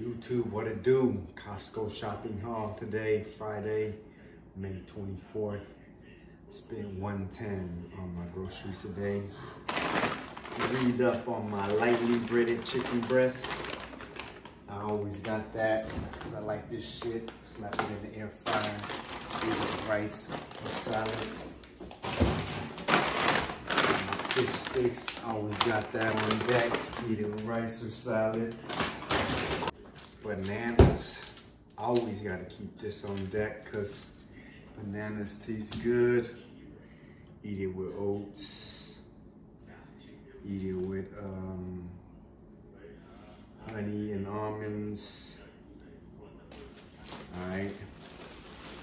YouTube, what it do? Costco shopping haul today, Friday, May 24th. Spent 110 on my groceries today. Read up on my lightly breaded chicken breast. I always got that because I like this shit. Slap it in the air fryer, eat with rice or salad. My fish sticks, I always got that on deck. Eat it with rice or salad. Bananas, always gotta keep this on deck because bananas taste good. Eat it with oats. Eat it with um, honey and almonds. All right,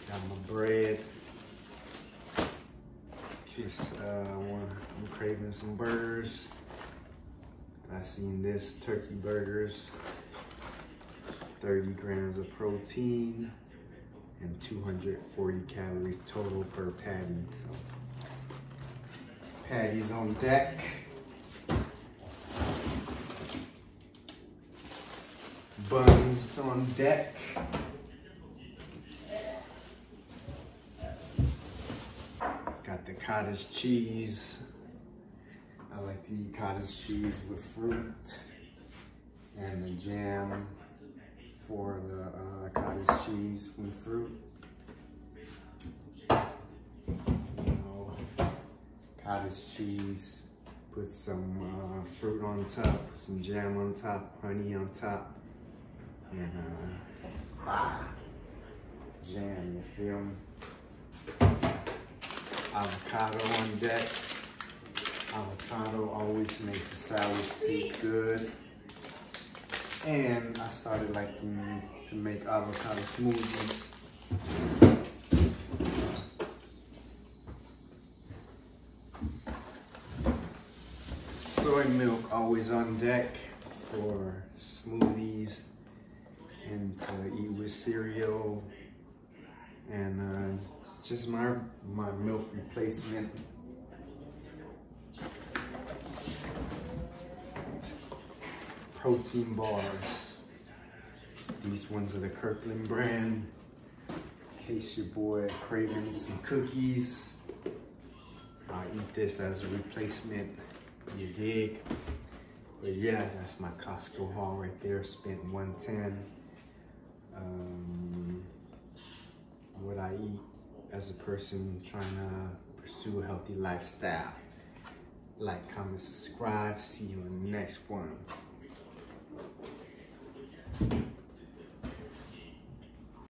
got my bread. Case uh, I'm craving some burgers. I seen this turkey burgers, 30 grams of protein and 240 calories total per patty. So, patties on deck. buns on deck. Got the cottage cheese. I like to eat cottage cheese with fruit and the jam for the uh, cottage cheese with fruit. You know, cottage cheese, put some uh, fruit on top, some jam on top, honey on top and uh, jam, you feel me? Avocado on deck. Avocado always makes the salads taste good. And I started liking to make avocado smoothies. Soy milk always on deck for smoothies and to eat with cereal and uh, just my my milk replacement protein bars. These ones are the Kirkland brand. In case your boy craving some cookies. I eat this as a replacement. You dig? But yeah that's my Costco haul right there. Spent 110 um, what I eat as a person trying to pursue a healthy lifestyle. Like, comment, subscribe. See you in the next one. Thank you.